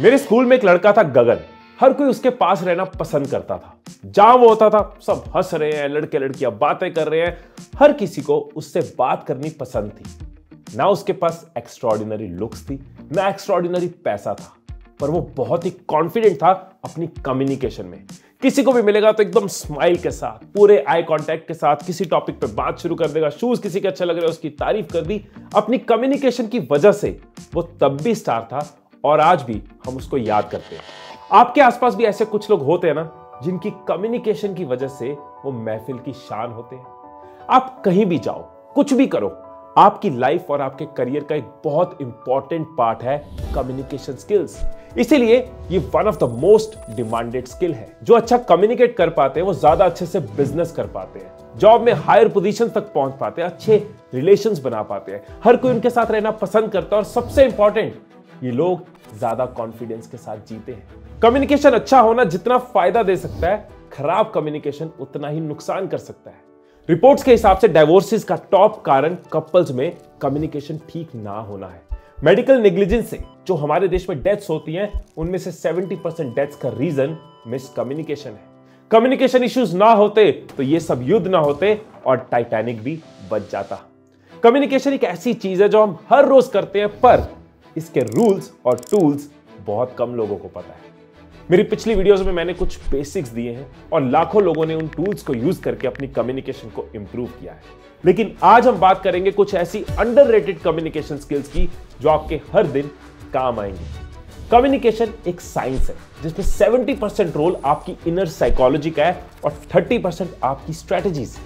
मेरे स्कूल में एक लड़का था गगन। हर कोई उसके पास रहना पसंद करता था। जहाँ वो होता था, सब हंस रहे हैं, लड़के लड़कियाँ बातें कर रहे हैं। हर किसी को उससे बात करनी पसंद थी। ना उसके पास एक्स्ट्रॉर्डिनरी लुक्स थी, ना एक्स्ट्रॉर्डिनरी पैसा था। पर वो बहुत ही कॉन्फिडेंट था अपनी कम्युनिकेशन में। किसी को भी मिलेगा तो एकदम स्माइल के साथ, पूरे आई कांटेक्ट के साथ, किसी टॉपिक पे बात शुरू कर देगा शूज़ किसी के अच्छे लग रहे हैं, उसकी तारीफ़ कर दी। अपनी कम्युनिकेशन की वजह से वो तब भी स्टार था और आज भी हम उसको याद करते हैं। आपके आसपास भी ऐसे कुछ लोग होते हैं ना, जिनकी कम्युनिकेशन की वजह से वो महफिल की शान होते हैं। आप कहीं भी जाओ, कुछ भी करो, आपकी लाइफ और आपके करियर का एक बहुत इंपॉर्टेंट पार्ट है कम्युनिकेशन स्किल्स इसीलिए ये one of the most demanded skill है। जो अच्छा कम्युनिकेट कर पाते हैं, वो ज़्यादा अच्छे से बिज़नेस कर पाते हैं। जॉब में हायर पोजीशन तक पहुँच पाते हैं, अच्छे रिलेशंस बना पाते हैं। हर कोई उनके साथ रहना पसंद करता है और सबसे इंपॉर्टेंट ये लोग ज़्यादा कॉन्फिडेंस के साथ जीते हैं। कम्युनिकेशन अच्छा होना जितना फ़ायदा दे सकता है, खराब कम्युनिकेशन उतना ही नुकसान कर सकता है। रिपोर्ट्स के हिसाब से डाइवोर्सिस का टॉप कारण कपल्स में कम्युनिकेशन ठीक ना होना है। मेडिकल नेग्लिजेंस से जो हमारे देश में डेथ्स होती हैं, उनमें से 70 परसेंट डेथ्स का रीजन मिस कम्युनिकेशन है। कम्युनिकेशन इश्यूज़ ना होते तो ये सब युद्ध ना होते और टाइटैनिक भी बच जाता। कम्युनिकेशन एक ऐसी चीज़ है जो हम हर रोज करते हैं, पर इसके रूल्स और टूल्स बहुत कम लोगों को पता है। मेरी पिछली वीडियोस में मैंने कुछ बेसिक्स दिए हैं और लाखों लोगों ने उन टूल्स को यूज़ करके अपनी कम्युनिकेशन को इंप्रूव किया है। लेकिन आज हम बात करेंगे कुछ ऐसी अंडररेटेड कम्युनिकेशन स्किल्स की जो आपके हर दिन काम आएँगी। कम्युनिकेशन एक साइंस है, जिसमें 70 परसेंट रोल आपकी इनर साइकोलॉजी का है और 30 परसेंट आपकी स्ट्रेटजीज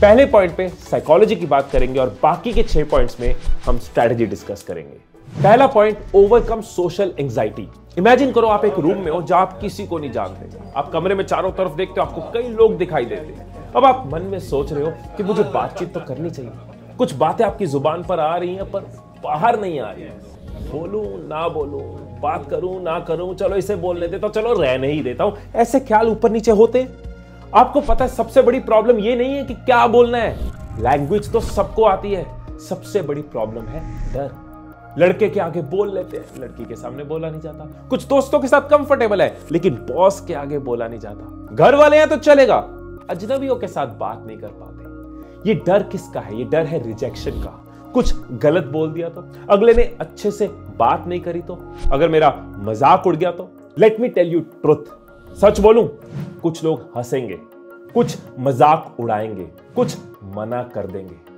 पहले पॉइंट पे साइकोलॉजी की बात करेंगे और बाकी के छह पॉइंट्स में हम स्ट्रेटजी डिस्कस करेंगे। पहला point overcome social anxiety imagine करो आप एक रूम में हो जहाँ आप किसी को नहीं जानते। आप कमरे में चारों तरफ़ देखते हो, आपको कई लोग दिखाई देते हैं। अब आप मन में सोच रहे हो कि मुझे बातचीत तो करनी चाहिए। कुछ बातें आपकी ज़ुबान पर आ रही हैं, पर बाहर नहीं आ रही बोलूँ, ना बोलूँ, बात करूँ, ना करूँ, चलो इसे बोलने देता हूँ चलो रहने ही देता हूँ। ऐसे ख्याल ऊपर नीचे होते आपको पता है सबसे बड़ी प्रॉब्लम ये नहीं है कि क्या बोलना है। लैंग्वेज तो सबको आती है। सबसे बड़ी प्रॉब्लम है डर। लड़के के आगे बोल लेते हैं। लड़की के सामने बोला नहीं जाता। कुछ दोस्तों के साथ कंफर्टेबल है, लेकिन बॉस के आगे बोला नहीं जाता। घर वाले हैं तो चलेगा। अजनबियों के साथ बात नहीं कर पाते। ये डर किसका है? ये डर है रिजेक्शन का। कुछ गलत बोल दिया तो। अगले ने अच्छे से बात नहीं करी तो। अगर मेरा मज़ाक उड़ गया तो। Let me tell you truth सच बोलूँ, कुछ लोग हंसेंगे। कुछ मज़ाक उड़ाएँगे। कुछ मना कर देंगे।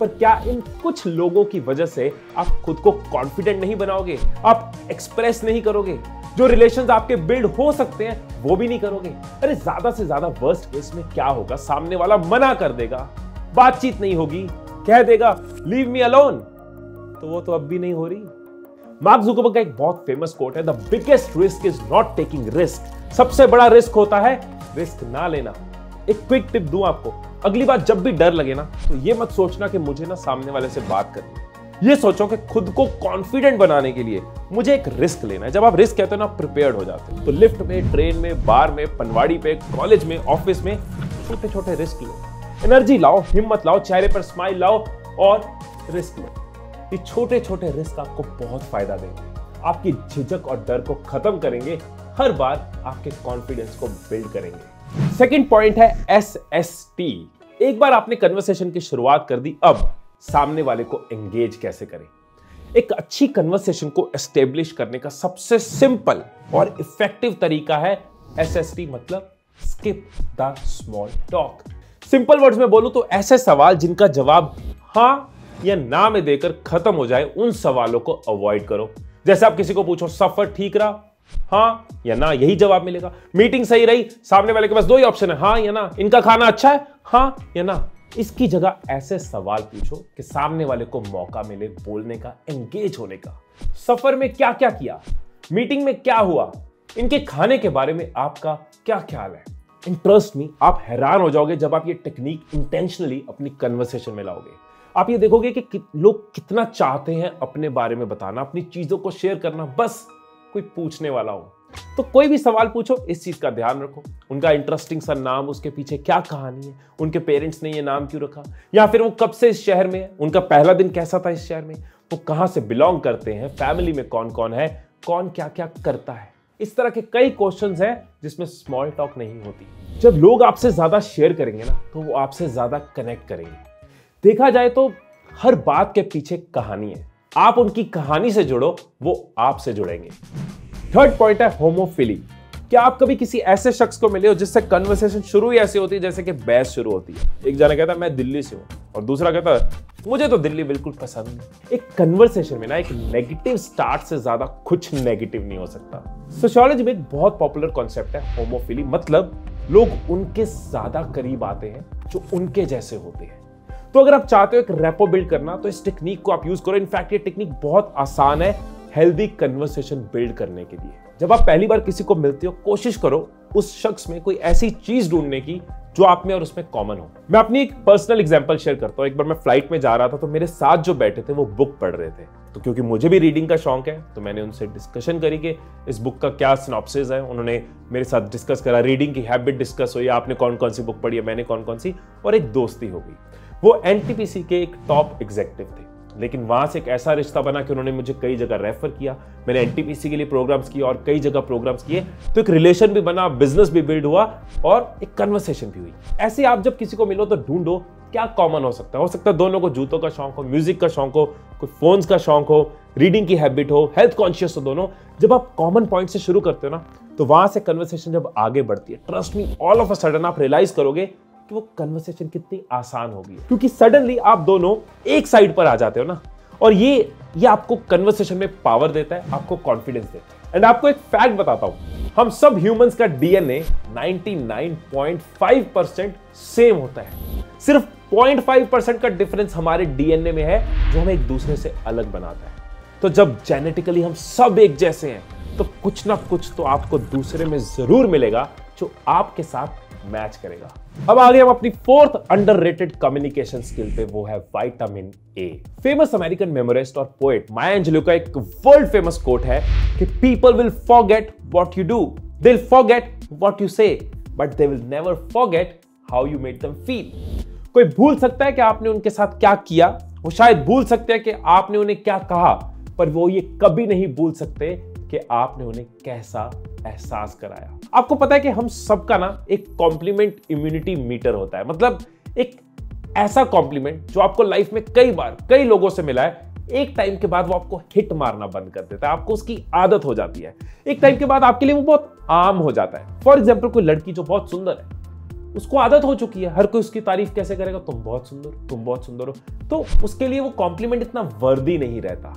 पर क्या इन कुछ लोगों की वजह से आप खुद को कॉन्फिडेंट नहीं बनाओगे? आप एक्सप्रेस नहीं करोगे? जो रिलेशन आपके बिल्ड हो सकते हैं, वो भी नहीं करोगे? अरे, ज़्यादा से ज़्यादा वर्स्ट केस में क्या होगा? सामने वाला मना कर देगा। बातचीत नहीं होगी। कह देगा लीव मी अलोन तो वो तो अब भी नहीं हो रही। मार्क जुकरबर्ग का एक बहुत फ़ेमस कोट है the biggest risk is not taking risk सबसे बड़ा रिस्क होता है रिस्क ना लेना। एक क्विक टिप दूँ आपको। अगली बार जब भी डर लगे ना तो ये मत सोचना कि मुझे ना सामने वाले से बात करनी ये सोचो कि खुद को कॉन्फिडेंट बनाने के लिए मुझे एक रिस्क लेना है। जब आप रिस्क कहते हो ना प्रिपेयर हो जाते हो। तो लिफ्ट में ट्रेन में बार में, पनवाड़ी पे कॉलेज में ऑफ़िस में छोटे छोटे रिस्क लो। एनर्जी लाओ, हिम्मत लाओ, चेहरे पर स्माइल लाओ और रिस्क लो। ये छोटे छोटे रिस्क आपको बहुत फ़ायदा देंगे। आपकी झिझक और डर को खत्म करेंगे। हर बार आपके कॉन्फिडेंस को बिल्ड करेंगे। सेकेंड पॉइंट है एस एस टी एक बार आपने कन्वर्सेशन की शुरुआत कर दी, अब सामने वाले को एंगेज कैसे करें? एक अच्छी कन्वर्सेशन को एस्टेब्लिश करने का सबसे सिंपल और इफ़ेक्टिव तरीका है एसएसटी मतलब skip the small talk simple words में बोलूँ तो ऐसे सवाल जिनका जवाब हाँ या ना में देकर खत्म हो जाए, उन सवालों को अवॉइड करो। जैसे आप किसी को पूछो, सफ़र ठीक रहा? हाँ या ना, यही जवाब मिलेगा। मीटिंग सही रही, सामने वाले के पास दो ही ऑप्शन है। हाँ या ना, इनका खाना अच्छा है? हाँ या ना? इसकी जगह ऐसे सवाल पूछो कि सामने वाले को मौका मिले बोलने का एंगेज होने का। सफ़र में क्या क्या? किया मीटिंग में क्या हुआ? इनके खाने के बारे में आपका क्या ख्याल है? इंटरेस्ट में आप हैरान हो जाओगे जब आप ये टेक्निक इंटेंशनली अपनी कन्वर्सेशन में लाओगे। आप ये देखोगे कि लोग कितना चाहते हैं अपने बारे में बताना, अपनी चीज़ों को शेयर करना, बस। कोई पूछने वाला हो तो कोई भी सवाल पूछो, इस चीज़ का ध्यान रखो। उनका इंटरेस्टिंग सा नाम, उसके पीछे क्या कहानी है? उनके पेरेंट्स ने ये नाम क्यों रखा? या फिर वो कब से इस शहर में है? उनका पहला दिन कैसा था इस शहर में? वो कहाँ से बिलोंग करते हैं? फैमिली में कौन कौन है? कौन क्या क्या करता है? इस तरह के कई क्वेश्चन हैं, जिसमें स्मॉल टॉक नहीं होती। जब लोग आपसे ज़्यादा शेयर करेंगे ना तो वो आपसे ज़्यादा कनेक्ट करेंगे। देखा जाए तो हर बात के पीछे कहानी है। आप उनकी कहानी से जुड़ो, वो आपसे जुड़ेंगे। थर्ड पॉइंट है होमोफिली क्या आप कभी किसी ऐसे शख्स को मिले हो जिससे कन्वर्सेशन शुरू ही ऐसी होती है जैसे कि बहस शुरू होती है? एक जना कहता है, मैं दिल्ली से हूँ। और दूसरा कहता है, मुझे तो दिल्ली बिल्कुल पसंद नहीं। एक कन्वर्सेशन में ना एक नेगेटिव स्टार्ट से ज़्यादा कुछ नेगेटिव नहीं हो सकता। सोशियोलॉजी में एक बहुत पॉपुलर कॉन्सेप्ट है होमोफिली मतलब लोग उनके ज़्यादा करीब आते हैं जो उनके जैसे होते हैं। तो अगर आप चाहते हो एक रेपो बिल्ड करना तो इस टेक्निक को आप यूज़ करो। इनफैक्ट ये टेक्निक बहुत आसान है हेल्दी कन्वर्सेशन बिल्ड करने के लिए। जब आप पहली बार किसी को मिलते हो, कोशिश करो उस शख्स में कोई ऐसी चीज़ ढूँढने की जो आप में और उसमें कॉमन हो। मैं अपनी एक पर्सनल एग्जांपल शेयर करता हूँ। एक बार मैं फ़्लाइट में जा रहा था तो मेरे साथ जो बैठे थे, वो बुक पढ़ रहे थे। तो क्योंकि मुझे भी रीडिंग का शौक है तो मैंने उनसे डिस्कशन करी कि इस बुक का क्या सिनॉप्सिस है। उन्होंने मेरे साथ डिस्कस करा रीडिंग की हैबिट डिस्कस हुई, आपने कौन कौन सी बुक पढ़ी है, मैंने कौन कौन सी, और एक दोस्ती हो गई। वो एनटीपीसी के एक टॉप एग्जेक्टिव थे। लेकिन वहाँ से एक ऐसा रिश्ता बना कि उन्होंने मुझे कई जगह रेफर किया। मैंने एनटीपीसी के लिए प्रोग्राम्स किए और कई जगह प्रोग्राम्स किए। तो एक रिलेशन भी बना बिज़नेस भी बिल्ड हुआ और एक कन्वर्सेशन भी हुई। ऐसे आप जब किसी को मिलो तो ढूंढो क्या कॉमन हो सकता है। हो सकता है दोनों को जूतों का शौक हो म्यूज़िक का शौक हो, कोई फोन्स का शौक हो रीडिंग की हैबिट हो हेल्थ कॉन्शियस हो दोनों। जब आप कॉमन पॉइंट से शुरू करते हो ना तो वहाँ से कन्वर्सेशन जब आगे बढ़ती है trust me all of a sudden आप रियलाइज़ करोगे कि वो कन्वर्सेशन कितनी आसान होगी। क्योंकि सडनली आप दोनों एक साइड पर आ जाते हो ना। और ये ये आपको कन्वर्सेशन में पावर देता है, आपको कॉन्फिडेंस देता है। एंड आपको एक फैक्ट बताता हूँ। हम सब ह्यूमंस का डीएनए 99.5 परसेंट सेम होता है। सिर्फ़ 0.5 परसेंट का डिफरेंस हमारे डीएनए में है, जो हमें एक दूसरे से अलग बनाता है। तो जब जेनेटिकली हम सब एक जैसे हैं तो कुछ ना कुछ तो आपको दूसरे में ज़रूर मिलेगा, जो आपके साथ मैच करेगा। अब आगे हम अपनी फोर्थ अंडररेटेड कम्युनिकेशन स्किल पे, वो है vitamin A famous American memoirist और पोएट माया एंजेलो का एक वर्ल्ड फ़ेमस कोट है कि people will forget what you do they will forget what you say but they will never forget how you made them feel कोई भूल सकता है कि आपने उनके साथ क्या किया? वो शायद भूल सकते हैं कि आपने उन्हें क्या कहा, पर वो ये कभी नहीं भूल सकते कि आपने उन्हें कैसा एहसास कराया। आपको पता है कि हम सबका ना एक कॉम्प्लीमेंट इम्यूनिटी मीटर होता है। मतलब एक ऐसा कॉम्प्लीमेंट जो आपको लाइफ में कई बार, कई लोगों से मिला है, एक टाइम के बाद वो आपको हिट मारना बंद कर देता है। आपको उसकी आदत हो जाती है। एक टाइम के बाद आपके लिए वो बहुत आम हो जाता है। फॉर एग्ज़ाम्पल कोई लड़की जो बहुत सुंदर है, उसको आदत हो चुकी है, हर कोई उसकी तारीफ़ कैसे करेगा? तुम बहुत सुंदर, तुम बहुत सुंदर हो। तो उसके लिए वो कॉम्प्लीमेंट इतना वर्दी नहीं रहता।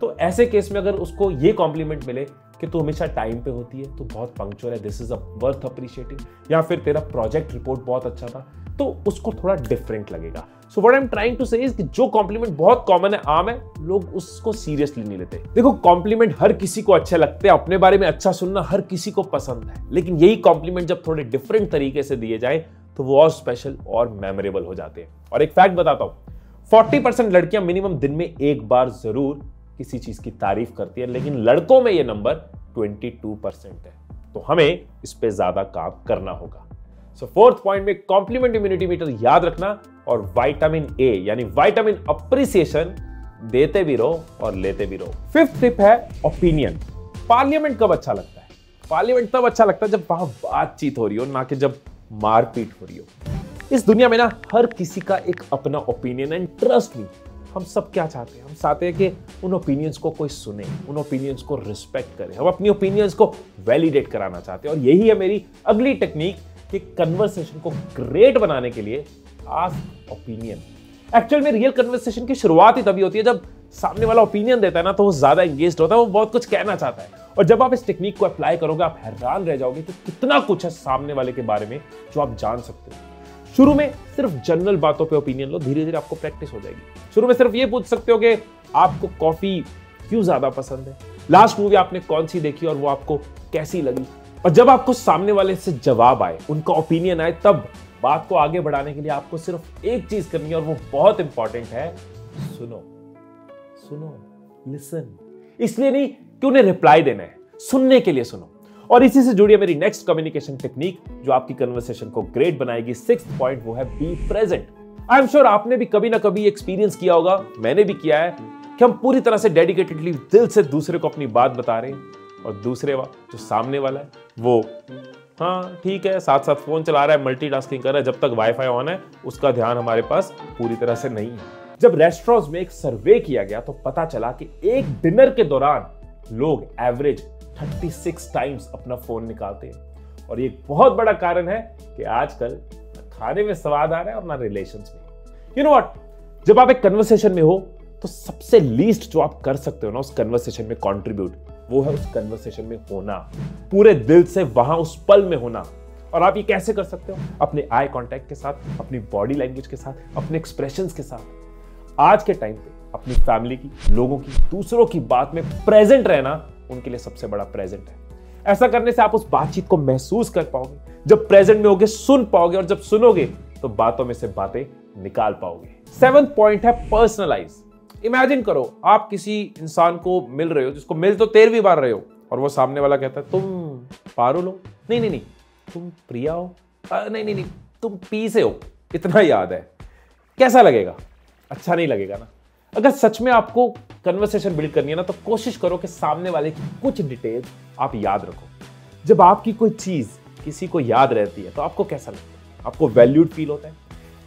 तो ऐसे केस में अगर उसको ये कॉम्प्लीमेंट मिले कि तू हमेशा टाइम पे होती है तो बहुत पंक्चुअल है this is a worth appreciating या फिर तेरा प्रोजेक्ट रिपोर्ट बहुत अच्छा था तो उसको थोड़ा डिफरेंट लगेगा। So what I am trying to say is कि जो कॉम्प्लीमेंट बहुत कॉमन है, आम है, लोग उसको सीरियसली नहीं लेते। देखो कॉम्प्लीमेंट हर किसी को अच्छे लगते हैं, अपने बारे में अच्छा सुनना हर किसी को पसंद है, लेकिन यही कॉम्प्लीमेंट जब थोड़े डिफरेंट तरीके से दिए जाए तो वो और स्पेशल और मेमोरेबल हो जाते हैं। और एक फैक्ट बताता हूँ फोर्टी परसेंट लड़कियाँ मिनिमम दिन में एक बार ज़रूर किसी चीज़ की तारीफ़ करती है, लेकिन लड़कों में ये नंबर 22 परसेंट है। तो हमें इस पे ज़्यादा काम करना होगा। सो फोर्थ पॉइंट में कॉम्प्लीमेंट इम्यूनिटी मीटर याद रखना और वाइटामिन ए यानी वाइटामिन अप्रिसिएशन देते भी रहो और लेते भी रहो। फिफ्थ टिप है ओपिनियन पार्लियामेंट कब अच्छा लगता है? पार्लियामेंट तब अच्छा लगता है जब वहाँ बातचीत हो रही हो, ना कि जब मारपीट हो रही हो। इस दुनिया में ना हर किसी का एक अपना ओपिनियन एंड ट्रस्ट मी हम सब क्या चाहते हैं? हम चाहते हैं कि उन ओपिनियंस को कोई सुने, उन ओपिनियंस को रिस्पेक्ट करे। हम अपनी ओपिनियंस को वैलिडेट कराना चाहते हैं। और यही है मेरी अगली टेक्निक कि कन्वर्सेशन को ग्रेट बनाने के लिए आस्क ओपिनियन एक्चुअल में रियल कन्वर्सेशन की शुरुआत ही तभी होती है जब सामने वाला ओपिनियन देता है ना तो वो ज़्यादा एंगेज होता है, वो बहुत कुछ कहना चाहता है। और जब आप इस टेक्निक को अप्लाई करोगे, आप हैरान रह जाओगे कि कितना कुछ है सामने वाले के बारे में जो आप जान सकते हो। शुरू में सिर्फ़ जनरल बातों पे ओपिनियन लो धीरे धीरे आपको प्रैक्टिस हो जाएगी। शुरू में सिर्फ़ ये पूछ सकते हो कि आपको कॉफ़ी क्यों ज़्यादा पसंद है? लास्ट मूवी आपने कौन सी देखी और वो आपको कैसी लगी? और जब आपको सामने वाले से जवाब आए, उनका ओपिनियन आए, तब बात को आगे बढ़ाने के लिए आपको सिर्फ़ एक चीज़ करनी है और वो बहुत इंपॉर्टेंट है, सुनो सुनो लिसन इसलिए नहीं, कि उन्हें रिप्लाई देना है, सुनने के लिए सुनो। और इसी से जुड़ी है मेरी नेक्स्ट कम्युनिकेशन टेक्निक जो आपकी कन्वर्सेशन को ग्रेट बनाएगी। सिक्स पॉइंट वो है be present I am sure आपने भी कभी ना कभी एक्सपीरियंस किया होगा, मैंने भी किया है, कि हम पूरी तरह से डेडिकेटेडली दिल से दूसरे को अपनी बात बता रहे हैं, और दूसरे वा, जो सामने वाला है, वो हाँ ठीक है साथ साथ फ़ोन चला रहा है मल्टीटास्किंग कर रहा है, जब तक वाईफाई ऑन है, उसका ध्यान हमारे पास पूरी तरह से नहीं है। जब रेस्टोरेंट्स में एक सर्वे किया गया तो पता चला कि एक डिनर के दौरान लोग एवरेज 36 टाइम्स अपना फ़ोन निकालते हैं। और ये बहुत बड़ा कारण है कि आजकल खाने में स्वाद आ रहा है और ना रिलेशन में। यू नो वॉट जब आप एक कन्वर्सेशन में हो तो सबसे लीस्ट जो आप कर सकते हो ना उस कन्वर्सेशन में कॉन्ट्रीब्यूट वो है उस कन्वर्सेशन में होना। पूरे दिल से वहाँ उस पल में होना। और आप ये कैसे कर सकते हो? अपने आई कांटेक्ट के साथ, अपनी बॉडी लैंग्वेज के साथ, अपने एक्सप्रेशन के साथ। आज के टाइम पे अपनी फैमिली की, लोगों की, दूसरों की बात में प्रेजेंट रहना उनके लिए सबसे बड़ा प्रेजेंट है। ऐसा करने से आप उस बातचीत को महसूस कर पाओगे। जब प्रेजेंट में होगे सुन पाओगे और जब सुनोगे तो बातों में से बातें निकाल पाओगे। सेवंथ पॉइंट है पर्सनलाइज इमेजिन करो आप किसी इंसान को मिल रहे हो जिसको मिल तो तेरहवीं बार रहे हो और वो सामने वाला कहता है तुम पारुल हो नहीं नहीं नहीं। तुम प्रिया हो? आ, नहीं नहीं नहीं। तुम पी से हो। इतना याद है। कैसा लगेगा? अच्छा नहीं लगेगा ना। अगर सच में आपको कन्वर्सेशन बिल्ड करनी है ना तो कोशिश करो कि सामने वाले की कुछ डिटेल्स आप याद रखो। जब आपकी कोई चीज़ किसी को याद रहती है तो आपको कैसा लगता है? आपको वैल्यूड फील होता है?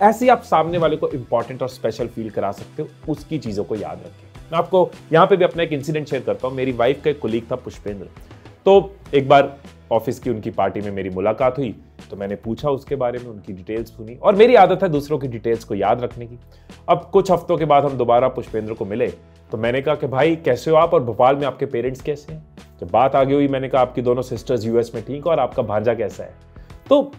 ऐसे ही आप सामने वाले को इंपॉर्टेंट और स्पेशल फील करा सकते हो, उसकी चीज़ों को याद रखें। मैं आपको यहाँ पे भी अपना एक इंसिडेंट शेयर करता हूँ। मेरी वाइफ का एक कुलीग था, पुष्पेंद्र। तो एक बार ऑफ़िस की उनकी पार्टी में मेरी मुलाकात हुई। तो मैंने पूछा उसके बारे में, उनकी डिटेल्स सुनी और मेरी आदत है दूसरों की डिटेल्स को याद रखने की। अब कुछ हफ्तों के बाद हम दोबारा पुष्पेंद्र को मिले तो मैंने कहा कि भाई, कैसे हो आप और भोपाल में आपके पेरेंट्स कैसे हैं? जब बात आगे हुई, मैंने कहा, आपकी दोनों सिस्टर्स यूएस में ठीक और आपका भांजा कैसा है? तो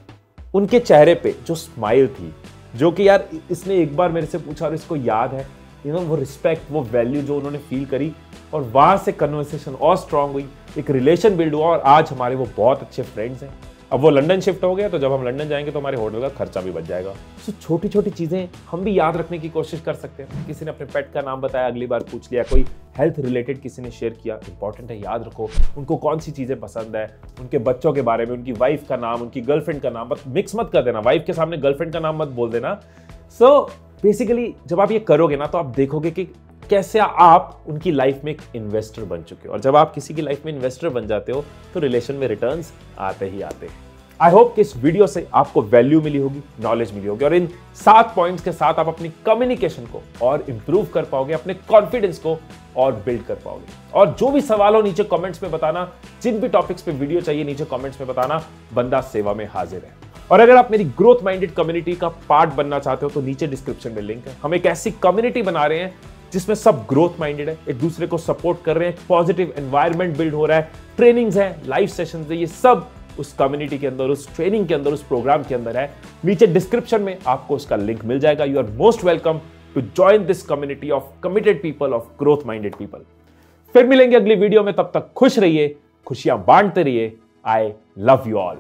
उनके चेहरे पे जो स्माइल थी, जो कि यार इसने एक बार मेरे से पूछा और इसको याद है, यू नो, वो रिस्पेक्ट, वो वैल्यू जो उन्होंने फील करी और वहाँ से कन्वर्सेशन और स्ट्रांग हुई, एक रिलेशन बिल्ड हुआ और आज हमारे वो बहुत अच्छे फ्रेंड्स हैं। अब वो लंदन शिफ्ट हो गया तो जब हम लंदन जाएँगे तो हमारे होटल का खर्चा भी बच जाएगा। सो छोटी छोटी चीज़ें हम भी याद रखने की कोशिश कर सकते हैं। किसी ने अपने पेट का नाम बताया अगली बार पूछ लिया कोई हेल्थ रिलेटेड किसी ने शेयर किया इंपॉर्टेंट है याद रखो उनको कौन सी चीज़ें पसंद है उनके बच्चों के बारे में उनकी वाइफ का नाम उनकी गर्लफ्रेंड का नाम मिक्स मत कर देना वाइफ के सामने गर्लफ्रेंड का नाम मत बोल देना। सो so, बेसिकली जब आप ये करोगे ना तो आप देखोगे कि कैसे आप उनकी लाइफ में एक इन्वेस्टर बन चुके हो? और जब आप किसी की लाइफ में इन्वेस्टर बन जाते हो तो रिलेशन में रिटर्न आते ही आते हैं। आई होप कि इस वीडियो से आपको वैल्यू मिली होगी नॉलेज मिली होगी, और इन सात पॉइंट्स के साथ आप अपनी कम्युनिकेशन को और इंप्रूव कर पाओगे, अपने कॉन्फिडेंस को और बिल्ड कर पाओगे। और जो भी सवाल हो, नीचे कमेंट्स में बताना। जिन भी टॉपिक्स पे वीडियो चाहिए, नीचे कमेंट्स में बताना। बंदा सेवा में हाजिर है। और अगर आप मेरी ग्रोथ माइंडेड कम्युनिटी का पार्ट बनना चाहते हो तो नीचे डिस्क्रिप्शन में लिंक है। हम एक ऐसी कम्युनिटी बना रहे हैं जिसमें सब ग्रोथ माइंडेड है, एक दूसरे को सपोर्ट कर रहे हैं पॉजिटिव एनवायरमेंट बिल्ड हो रहा है ट्रेनिंग्स है लाइव सेशन है, ये सब उस कम्युनिटी के अंदर, उस ट्रेनिंग के अंदर, उस प्रोग्राम के अंदर है। नीचे डिस्क्रिप्शन में आपको उसका लिंक मिल जाएगा। You are most welcome to join this community of committed people of growth minded people फिर मिलेंगे अगली वीडियो में, तब तक खुश रहिए, खुशियाँ बांटते रहिए। I love you all